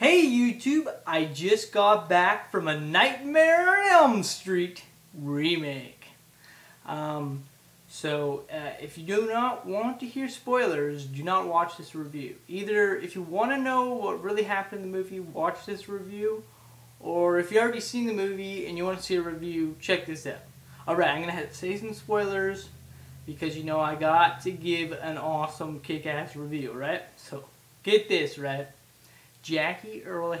Hey YouTube, I just got back from a Nightmare on Elm Street remake. Um, so uh, if you do not want to hear spoilers, do not watch this review. Either if you want to know what really happened in the movie, watch this review, or if you already seen the movie and you want to see a review, check this out. Alright, I'm going to say some spoilers because you know I got to give an awesome kick-ass review, right? So get this, right? Jackie Earle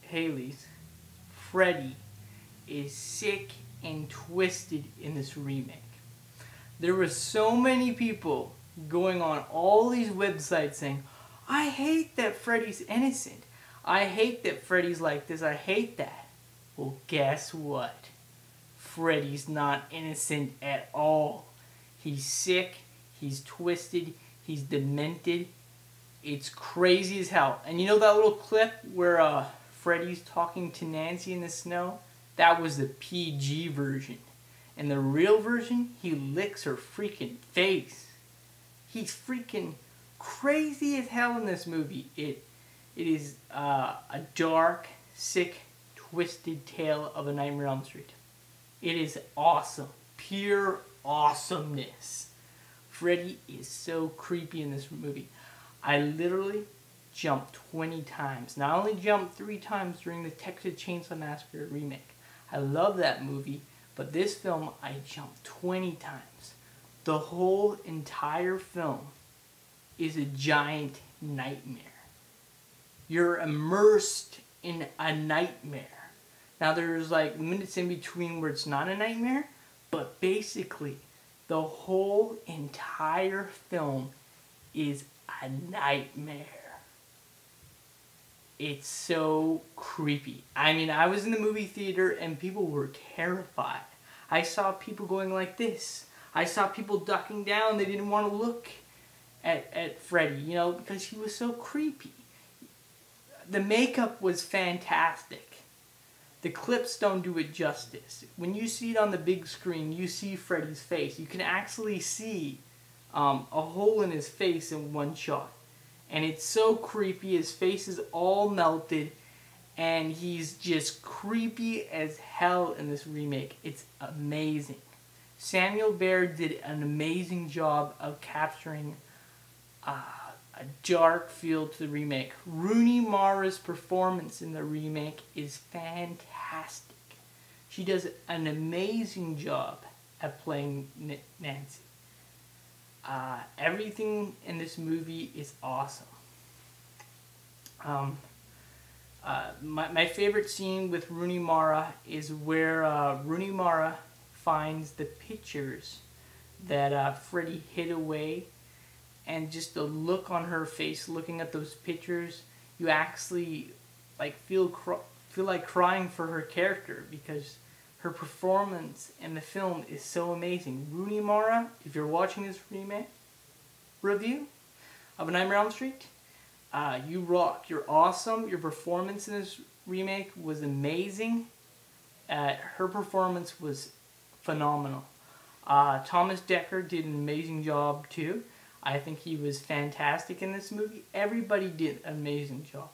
Haley's Freddy is sick and twisted in this remake. There were so many people going on all these websites saying, I hate that Freddy's innocent. I hate that Freddy's like this. I hate that. Well, guess what? Freddy's not innocent at all. He's sick. He's twisted. He's demented. It's crazy as hell. And you know that little clip where uh, Freddy's talking to Nancy in the snow? That was the PG version. In the real version, he licks her freaking face. He's freaking crazy as hell in this movie. It, it is uh, a dark, sick, twisted tale of a Nightmare on Street. It is awesome. Pure awesomeness. Freddy is so creepy in this movie. I literally jumped 20 times. Not only jumped three times during the Texas Chainsaw Massacre remake. I love that movie, but this film I jumped 20 times. The whole entire film is a giant nightmare. You're immersed in a nightmare. Now there's like minutes in between where it's not a nightmare, but basically the whole entire film is a nightmare. It's so creepy. I mean, I was in the movie theater and people were terrified. I saw people going like this. I saw people ducking down. They didn't want to look at, at Freddy, you know, because he was so creepy. The makeup was fantastic. The clips don't do it justice. When you see it on the big screen, you see Freddy's face. You can actually see um, a hole in his face in one shot. And it's so creepy. His face is all melted. And he's just creepy as hell in this remake. It's amazing. Samuel Bayer did an amazing job of capturing uh, a dark feel to the remake. Rooney Mara's performance in the remake is fantastic. She does an amazing job at playing Nancy. Uh, everything in this movie is awesome. Um, uh, my, my favorite scene with Rooney Mara is where uh, Rooney Mara finds the pictures that uh, Freddy hid away and just the look on her face looking at those pictures you actually like feel feel like crying for her character because her performance in the film is so amazing. Rooney Mara, if you're watching this remake review of A Nightmare on Elm Street, uh, you rock. You're awesome. Your performance in this remake was amazing. Uh, her performance was phenomenal. Uh, Thomas Dekker did an amazing job too. I think he was fantastic in this movie. Everybody did an amazing job.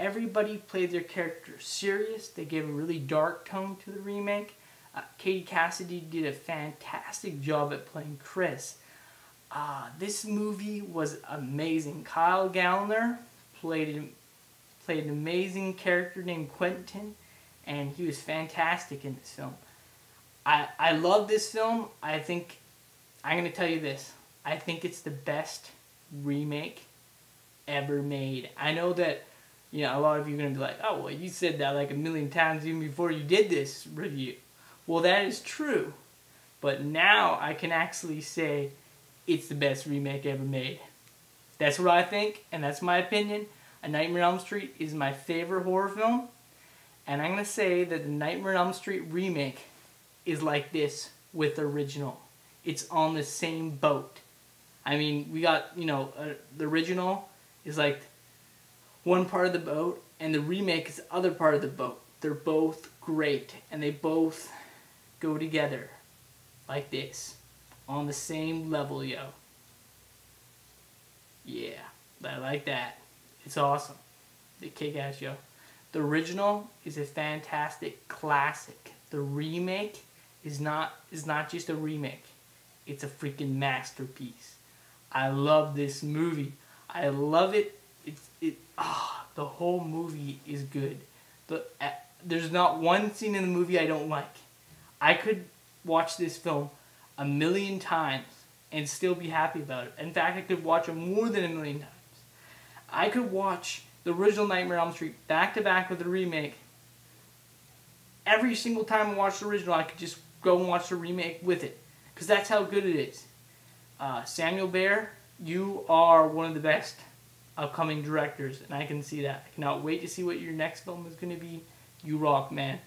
Everybody played their character serious. They gave a really dark tone to the remake. Uh, Katie Cassidy did a fantastic job at playing Kris. Uh, this movie was amazing. Kyle Gallner played played an amazing character named Quentin, and he was fantastic in this film. I I love this film. I think I'm gonna tell you this. I think it's the best remake ever made. I know that, you know, a lot of you are going to be like, oh, well, you said that like a million times even before you did this review. Well, that is true. But now I can actually say it's the best remake ever made. That's what I think, and that's my opinion. A Nightmare on Elm Street is my favorite horror film. And I'm going to say that the Nightmare on Elm Street remake is like this with the original. It's on the same boat. I mean, we got, you know, uh, the original is like one part of the boat, and the remake is the other part of the boat. They're both great, and they both go together like this on the same level, yo. Yeah, I like that. It's awesome. the kick-ass yo. The original is a fantastic classic. The remake is not is not just a remake. It's a freaking masterpiece. I love this movie. I love it. It's it ah the whole movie is good. The uh, there's not one scene in the movie I don't like. I could watch this film a million times and still be happy about it. In fact, I could watch it more than a million times. I could watch the original Nightmare on Elm Street back to back with the remake. Every single time I watch the original, I could just go and watch the remake with it. Because that's how good it is. Uh, Samuel Bayer, you are one of the best upcoming directors, and I can see that. I cannot wait to see what your next film is going to be. You rock, man.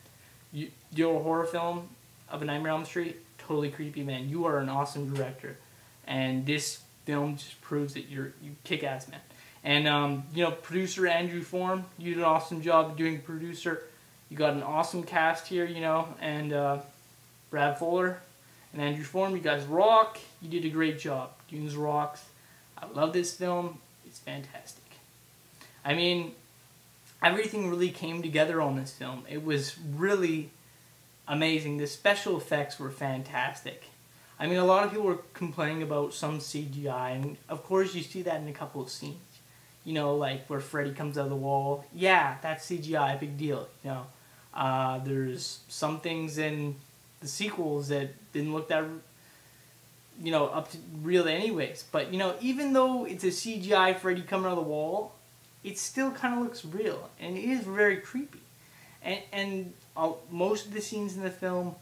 You, your horror film of A Nightmare on Elm Street, totally creepy, man. You are an awesome director. And this film just proves that you're you kick ass, man. And um, you know, producer Andrew Form, you did an awesome job doing producer. You got an awesome cast here, you know, and uh, Brad Fuller and Andrew Form, you guys rock. You did a great job. Dunes rocks. I love this film. It's fantastic. I mean, everything really came together on this film. It was really amazing. The special effects were fantastic. I mean, a lot of people were complaining about some CGI, and of course, you see that in a couple of scenes. You know, like where Freddy comes out of the wall. Yeah, that's CGI, big deal. You know, uh, there's some things in the sequels that didn't look that, you know, up to real anyways. But you know, even though it's a CGI Freddy coming out of the wall, it still kind of looks real, and it is very creepy. And and uh, most of the scenes in the film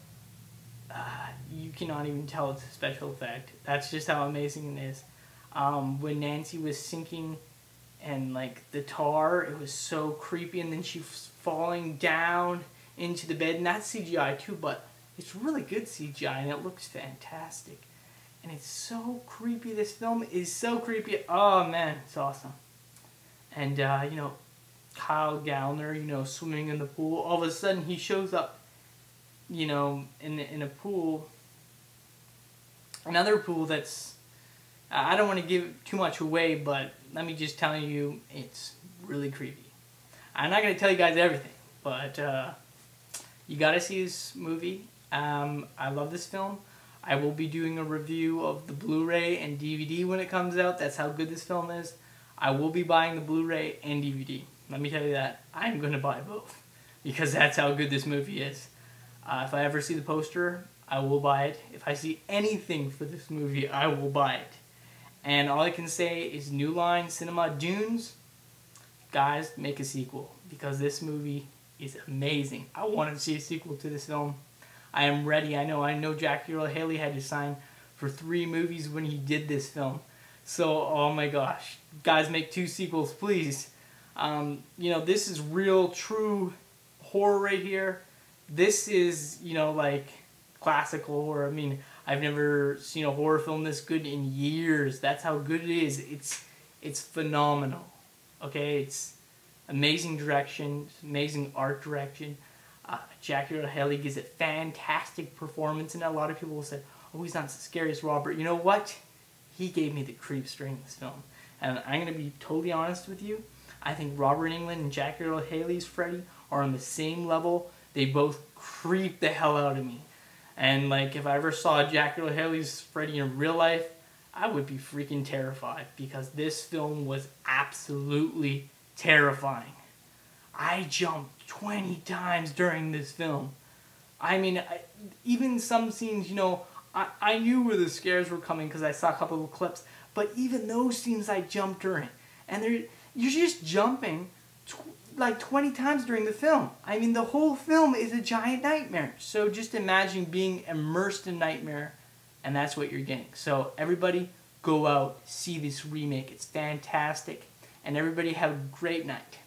uh, you cannot even tell it's a special effect. That's just how amazing it is. Um, when Nancy was sinking and like the tar, it was so creepy, and then she falling down into the bed, and that's CGI too, but it's really good CGI, and it looks fantastic. And it's so creepy. This film is so creepy. Oh man, it's awesome. And uh, you know, Kyle Gallner, you know, swimming in the pool. All of a sudden, he shows up you know, in in a pool, another pool that's I don't want to give too much away, but let me just tell you, it's really creepy. I'm not going to tell you guys everything, but uh, you got to see this movie. Um, I love this film. I will be doing a review of the Blu-ray and DVD when it comes out. That's how good this film is. I will be buying the Blu-ray and DVD. Let me tell you that. I'm going to buy both because that's how good this movie is. Uh, if I ever see the poster, I will buy it. If I see anything for this movie, I will buy it. And all I can say is New Line Cinema Dunes, guys, make a sequel because this movie is amazing. I want to see a sequel to this film. I am ready. I know. I know Jackie Earle Haley had to sign for three movies when he did this film. So, oh my gosh, guys, make two sequels, please. Um, you know, this is real, true horror right here this is you know like classical horror. I mean, I've never seen a horror film this good in years. That's how good it is. It's it's phenomenal. Okay, it's amazing direction, amazing art direction. Jackie Earle Haley gives a fantastic performance, and a lot of people will say, "Oh, he's not as scary as Robert." You know what? He gave me the creeps during this film, and I'm gonna be totally honest with you. I think Robert Englund and Jackie Earle Haley's Freddy are on the same level they both creep the hell out of me. And like if I ever saw Jack Haley's Freddy in real life, I would be freaking terrified because this film was absolutely terrifying. I jumped 20 times during this film. I mean, I, even some scenes, you know, I, I knew where the scares were coming because I saw a couple of clips, but even those scenes I jumped during. And they're, you're just jumping like 20 times during the film. I mean, the whole film is a giant nightmare. So just imagine being immersed in nightmare, and that's what you're getting. So everybody, go out, see this remake. It's fantastic, and everybody have a great night.